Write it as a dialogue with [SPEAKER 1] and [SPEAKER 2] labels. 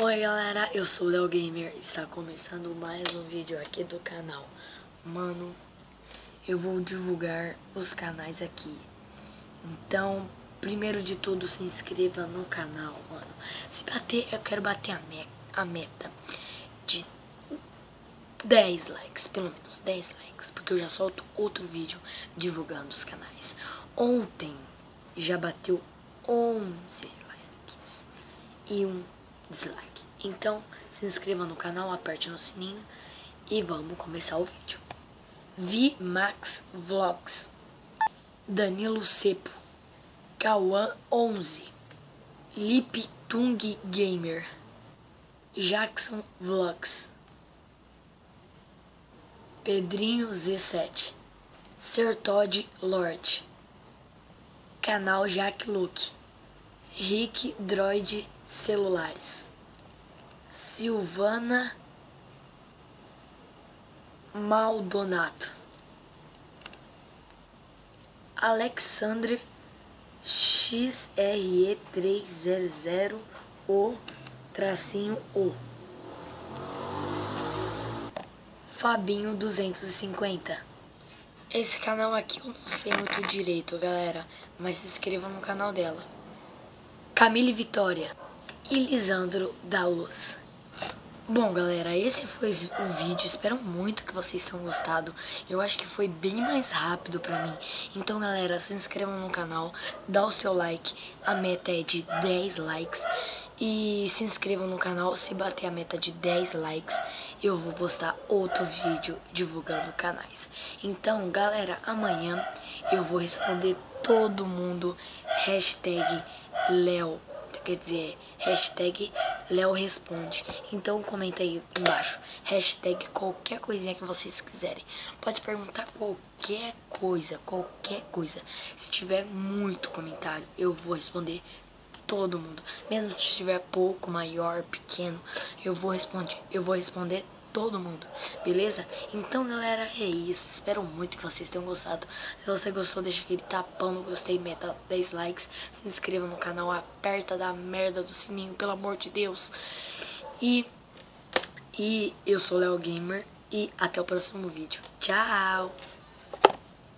[SPEAKER 1] Oi galera, eu sou o Léo Gamer está começando mais um vídeo aqui do canal. Mano, eu vou divulgar os canais aqui. Então, primeiro de tudo se inscreva no canal, mano. Se bater, eu quero bater a, me a meta de 10 likes, pelo menos 10 likes Porque eu já solto outro vídeo divulgando os canais. Ontem já bateu 11 likes e um dislike. Então, se inscreva no canal, aperte no sininho e vamos começar o vídeo. Vi Max Vlogs, Danilo Cepo, Cauã 11, Lip Tung Gamer, Jackson Vlogs, Pedrinho Z7, Sertod Lord, canal Jack Luke, Rick Droid celulares. Silvana Maldonato. Alexandre XRE300 o tracinho O. Fabinho 250. Esse canal aqui eu não sei muito direito, galera, mas se inscreva no canal dela. Camille Vitória e Lisandro da Luz. Bom, galera, esse foi o vídeo. Espero muito que vocês tenham gostado. Eu acho que foi bem mais rápido pra mim. Então, galera, se inscrevam no canal, dá o seu like. A meta é de 10 likes. E se inscrevam no canal. Se bater a meta de 10 likes, eu vou postar outro vídeo divulgando canais. Então, galera, amanhã eu vou responder todo mundo. Hashtag Léo quer dizer, hashtag Léo Responde. Então comenta aí embaixo, hashtag qualquer coisinha que vocês quiserem. Pode perguntar qualquer coisa, qualquer coisa. Se tiver muito comentário, eu vou responder todo mundo. Mesmo se tiver pouco, maior, pequeno, eu vou responder, eu vou responder todo mundo, beleza? Então, galera, é isso. Espero muito que vocês tenham gostado. Se você gostou, deixa aquele tapão no gostei, meta 10 likes. Se inscreva no canal, aperta da merda do sininho, pelo amor de Deus. E, e eu sou o Léo Gamer e até o próximo vídeo. Tchau!